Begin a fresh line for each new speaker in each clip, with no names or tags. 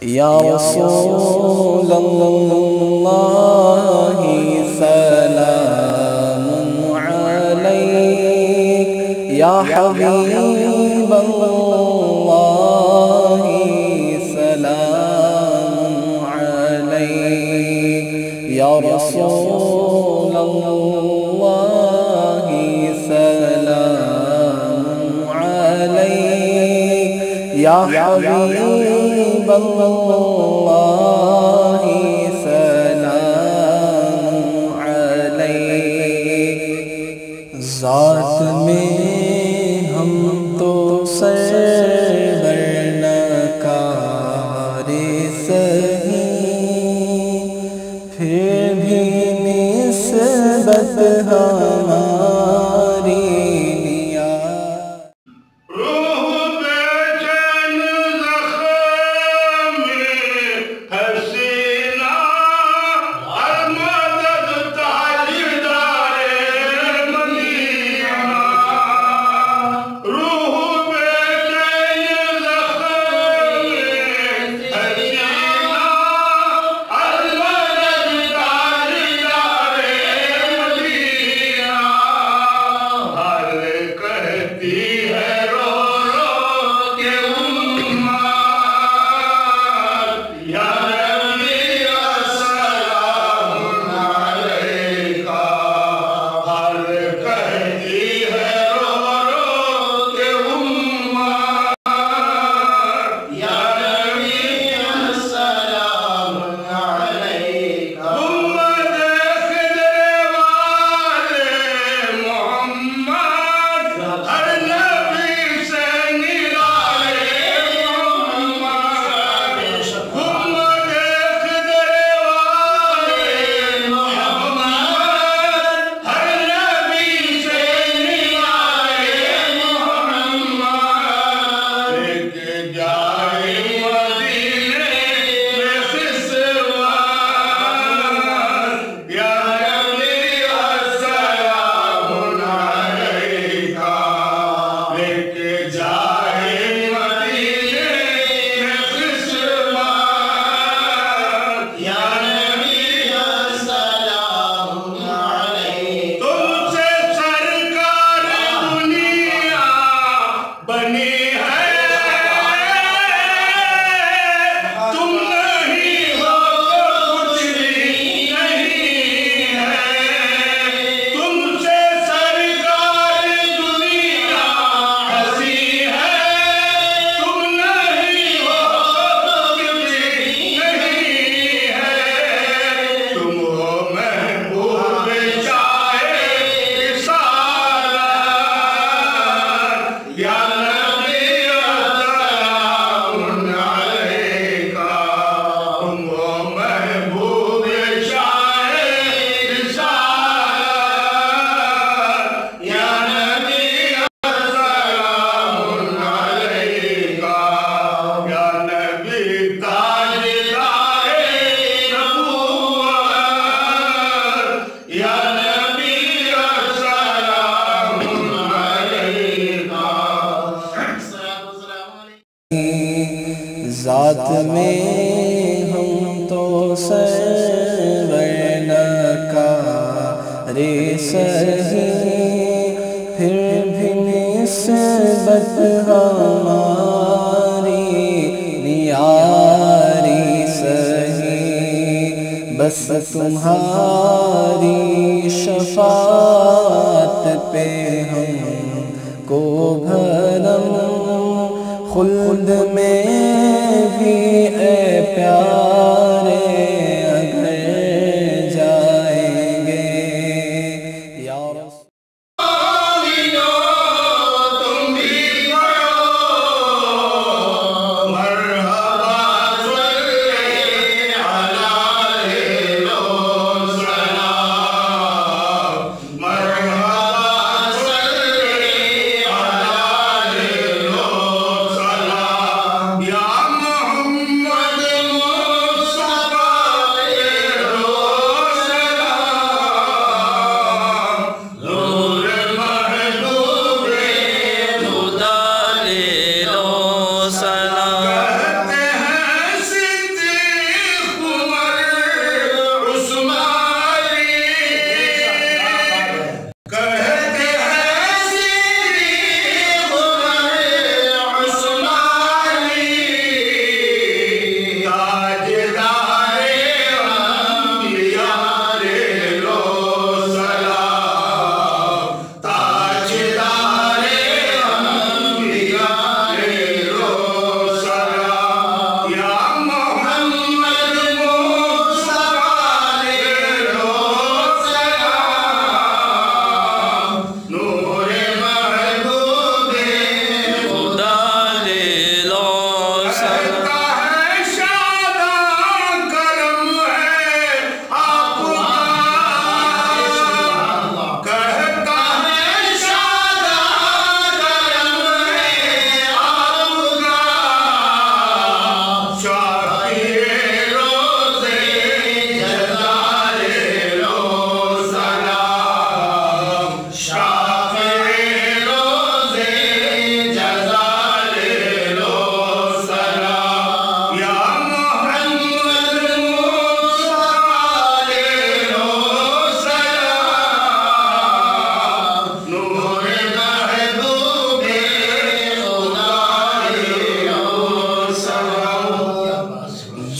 یا رسول اللہ سلام علیک، یا حبیب اللہ سلام علیک، یا رسول اللہ سلام علیک، یا حبیب اللہ ذات میں ہم تو سر کا رے سر پھر بھی نسبت ہماری نیاری سہی۔ بس تمہاری شفاعت پہ ہم کو بھرم۔ خلد میں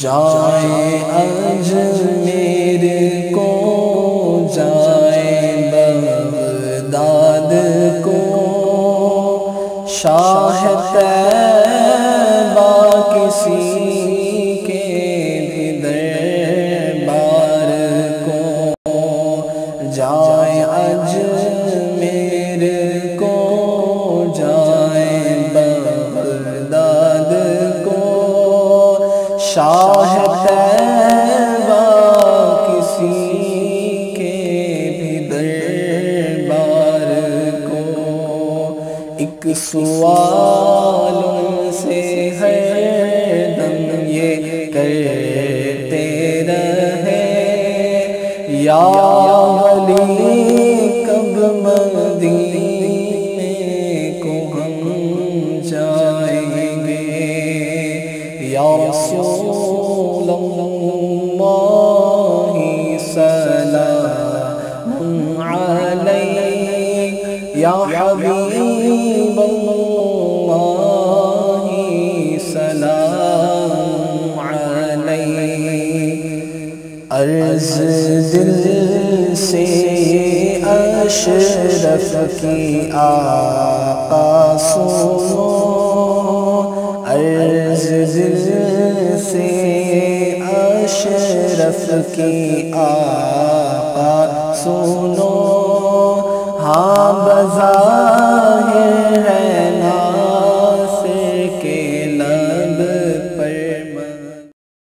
جائے اجمیر کو جائے بغداد کو شاہ تیر شاہ تیبہ کسی کے بھی دربار کو۔ ایک سوال سے ہر دم یہ کرتے رہے۔ یا رسول الله سلام عليك يا حبيب الله سلام عليك. أرز دل سے أشرف کی آقا سنو اشرف کی آقا سنو ہاں بازار